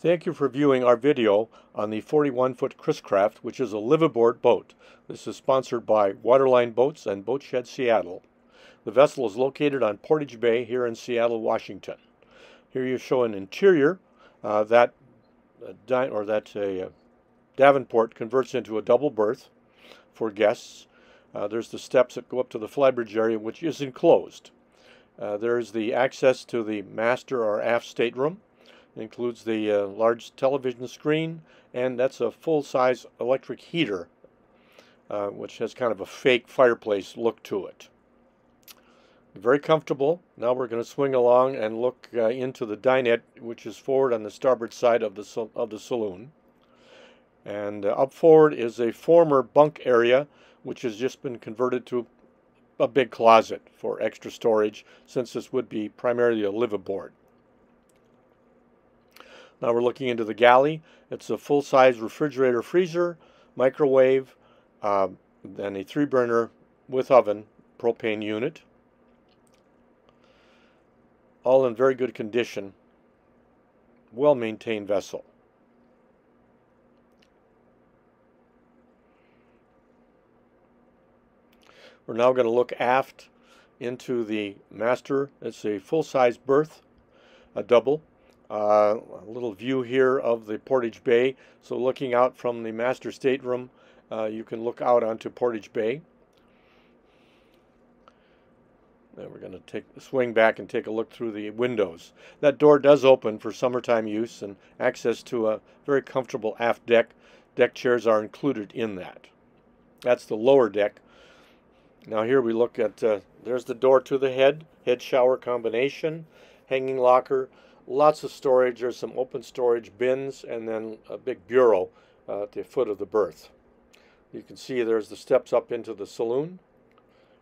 Thank you for viewing our video on the 41-foot Chris Craft, which is a liveaboard boat. This is sponsored by Waterline Boats and Boatshed Seattle. The vessel is located on Portage Bay here in Seattle, Washington. Here you show an interior uh, that uh, or that uh, Davenport converts into a double berth for guests. Uh, there's the steps that go up to the flybridge area, which is enclosed. Uh, there's the access to the master or aft stateroom. It includes the uh, large television screen, and that's a full-size electric heater, uh, which has kind of a fake fireplace look to it. Very comfortable. Now we're going to swing along and look uh, into the dinette, which is forward on the starboard side of the, of the saloon. And uh, up forward is a former bunk area, which has just been converted to a big closet for extra storage, since this would be primarily a liveaboard. Now we're looking into the galley. It's a full-size refrigerator freezer, microwave, uh, and a three burner with oven propane unit. All in very good condition. Well maintained vessel. We're now going to look aft into the master. It's a full-size berth, a double. Uh, a little view here of the Portage Bay. So looking out from the master stateroom, uh, you can look out onto Portage Bay. Then we're going to take swing back and take a look through the windows. That door does open for summertime use and access to a very comfortable aft deck. Deck chairs are included in that. That's the lower deck. Now here we look at, uh, there's the door to the head, head shower combination, hanging locker, lots of storage. There's some open storage bins and then a big bureau uh, at the foot of the berth. You can see there's the steps up into the saloon.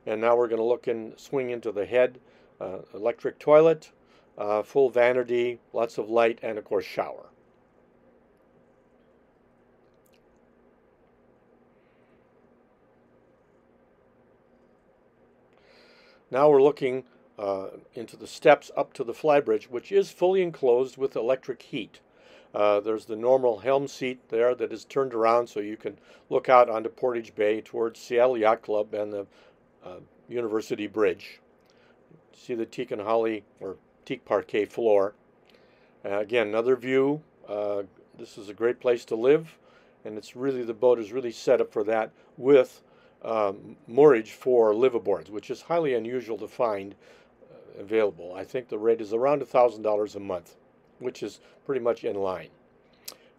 And now we're going to look and swing into the head. Uh, electric toilet, uh, full vanity, lots of light, and of course shower. Now we're looking uh, into the steps up to the flybridge, which is fully enclosed with electric heat. Uh, there's the normal helm seat there that is turned around so you can look out onto Portage Bay towards Seattle Yacht Club and the uh, University Bridge. See the teak and holly or teak parquet floor. Uh, again, another view. Uh, this is a great place to live, and it's really the boat is really set up for that with um, moorage for liveaboards, which is highly unusual to find available. I think the rate is around $1,000 a month, which is pretty much in line.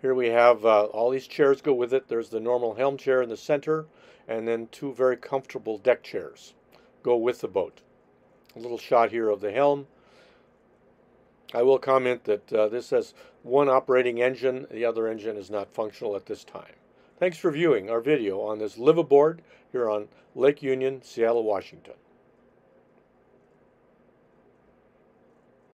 Here we have uh, all these chairs go with it. There's the normal helm chair in the center, and then two very comfortable deck chairs go with the boat. A little shot here of the helm. I will comment that uh, this has one operating engine. The other engine is not functional at this time. Thanks for viewing our video on this liveaboard here on Lake Union, Seattle, Washington.